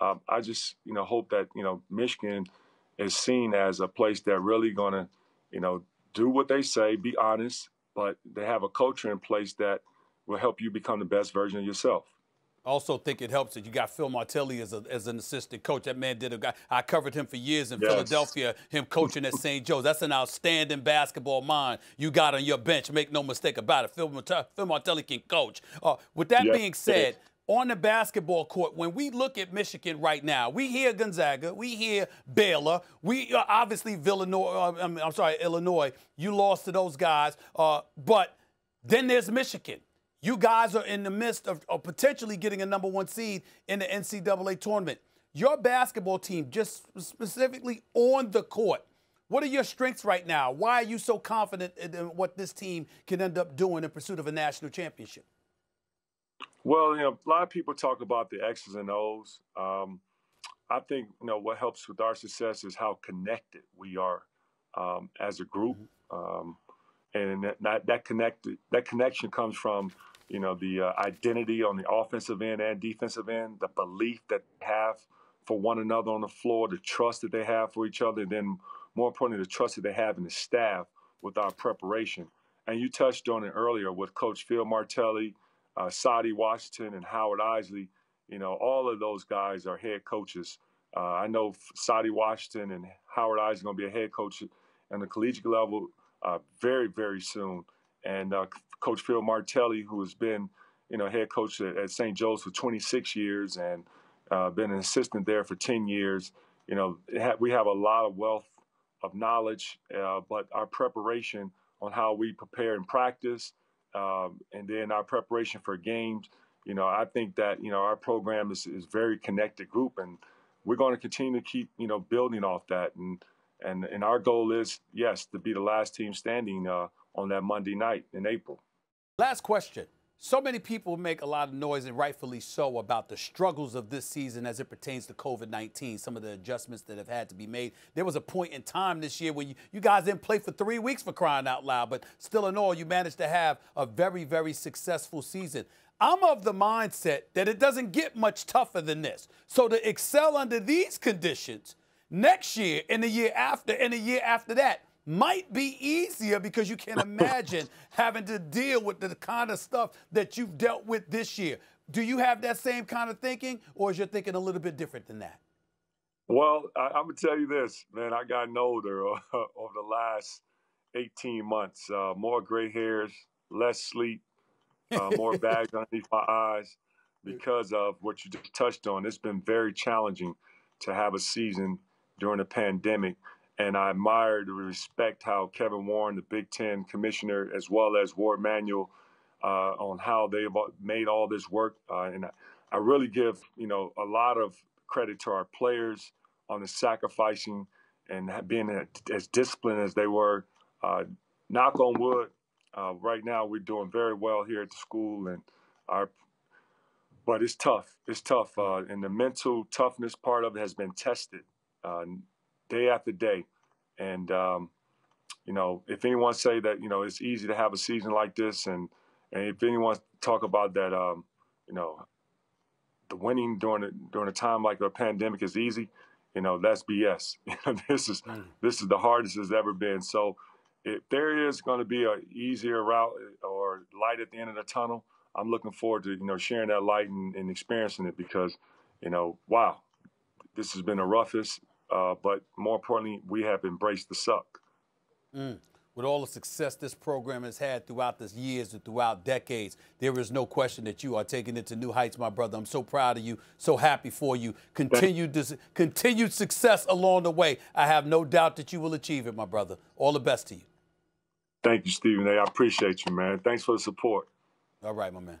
um, I just you know hope that you know Michigan is seen as a place that really going to you know do what they say, be honest, but they have a culture in place that will help you become the best version of yourself. I also think it helps that you got Phil Martelli as, a, as an assistant coach. That man did a guy. I covered him for years in yes. Philadelphia. Him coaching at St. Joe's. That's an outstanding basketball mind you got on your bench. Make no mistake about it. Phil, Phil Martelli can coach. Uh, with that yes. being said, on the basketball court, when we look at Michigan right now, we hear Gonzaga, we hear Baylor, we uh, obviously Villanova. Uh, I'm, I'm, sorry, Illinois. You lost to those guys, uh, but then there's Michigan. You guys are in the midst of, of, potentially getting a number one seed in the NCAA tournament. Your basketball team, just specifically on the court, what are your strengths right now? Why are you so confident in what this team can end up doing in pursuit of a national championship? Well, you know, a lot of people talk about the X's and O's. Um, I think you know what helps with our success is how connected we are um, as a group, mm-hmm. um, and that that connected that connection comes from you know, the uh, identity on the offensive end and defensive end, the belief that they have for one another on the floor, the trust that they have for each other, and then more importantly, the trust that they have in the staff with our preparation. And you touched on it earlier with Coach Phil Martelli, uh, Saddi Washington, and Howard Eisley. You know, all of those guys are head coaches. Uh, I know Saddi Washington and Howard Eisley are going to be a head coach on the collegiate level uh, very, very soon and uh, Coach Phil Martelli, who has been, you know, head coach at, at St. Joe's for 26 years and uh, been an assistant there for 10 years. You know, we have a lot of wealth of knowledge, uh, but our preparation on how we prepare and practice, um, and then our preparation for games. You know, I think that you know our program is is very connected group, and we're going to continue to keep you know building off that. And and and our goal is yes to be the last team standing uh, on that Monday night in April. Last question. So many people make a lot of noise, and rightfully so, about the struggles of this season as it pertains to COVID 19, some of the adjustments that have had to be made. There was a point in time this year where you, you guys didn't play for three weeks for crying out loud, but still, in all, you managed to have a very, very successful season. I'm of the mindset that it doesn't get much tougher than this. So to excel under these conditions next year and the year after and the year after that, might be easier because you can imagine having to deal with the kind of stuff that you've dealt with this year. Do you have that same kind of thinking, or is your thinking a little bit different than that? Well, I, am gonna tell you this, man. I gotten older uh, over the last 18 months. Uh, more gray hairs, less sleep, uh, more bags underneath my eyes because of what you just touched on. It's been very challenging to have a season during a pandemic and I admire and respect how Kevin Warren, the Big Ten commissioner, as well as Warde Manuel, uh, on how they've made all this work. Uh, and I, I, really give you know a lot of credit to our players on the sacrificing and being as disciplined as they were. Uh, knock on wood. Uh, right now, we're doing very well here at the school, and our but it's tough. It's tough, uh, and the mental toughness part of it has been tested. Day after day. And um, you know, if anyone say that you know it's easy to have a season like this, and and if anyone talk about that, um, you know, the winning during a, during a time like a pandemic is easy, you know, that's BS. this is mm. this is the hardest it's ever been. So if there is going to be a easier route or light at the end of the tunnel, I'm looking forward to you know sharing that light and, and experiencing it because you know, wow, this has been the roughest uh, but more importantly, we have embraced the suck. Mm. With all the success this program has had throughout the years and throughout decades, there is no question that you are taking it to new heights, my brother. I'm so proud of you, so happy for you. Continued, this, continued success along the way. I have no doubt that you will achieve it, my brother. All the best to you. Thank you, Stephen A. I appreciate you, man. Thanks for the support. All right, my man.